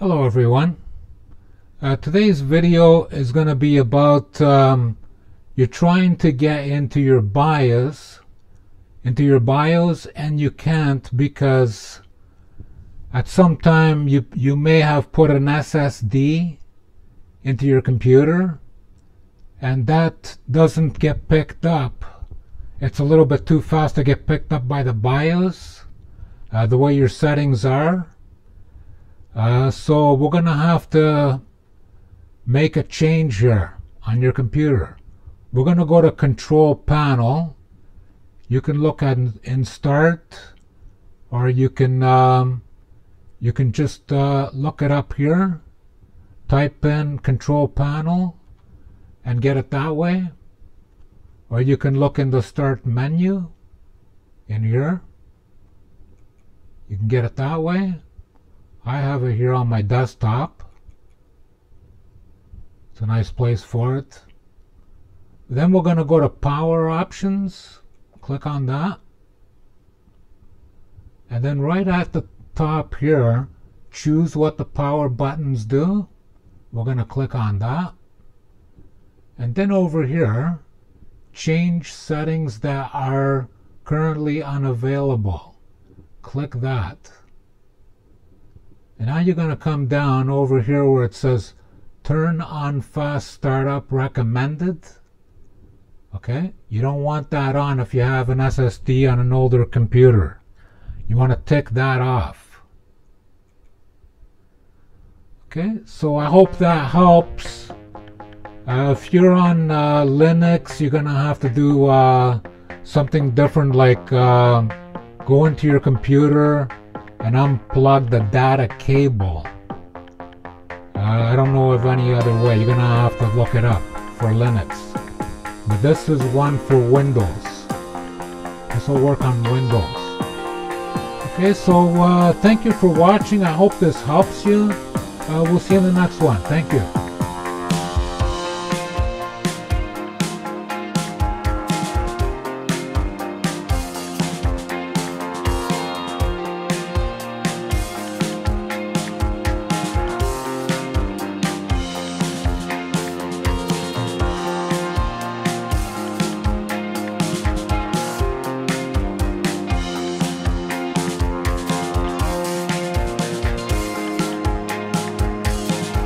Hello everyone. Uh, today's video is going to be about um, you're trying to get into your BIOS into your BIOS and you can't because at some time you you may have put an SSD into your computer and that doesn't get picked up it's a little bit too fast to get picked up by the BIOS uh, the way your settings are uh, so we're gonna have to make a change here on your computer. We're gonna go to control panel. You can look at in start or you can um, you can just uh, look it up here. Type in control panel and get it that way. Or you can look in the start menu in here. You can get it that way I have it here on my desktop. It's a nice place for it. Then we're going to go to power options. Click on that. And then right at the top here choose what the power buttons do. We're going to click on that. And then over here change settings that are currently unavailable. Click that and now you're going to come down over here where it says turn on fast startup recommended okay? You don't want that on if you have an SSD on an older computer. You want to tick that off. Okay? So I hope that helps. Uh, if you're on uh, Linux you're gonna have to do uh, something different like uh, go into your computer and unplug the data cable uh, I don't know of any other way you're gonna have to look it up for Linux but this is one for Windows. This will work on Windows. Okay, so uh, thank you for watching. I hope this helps you. Uh, we'll see you in the next one. Thank you.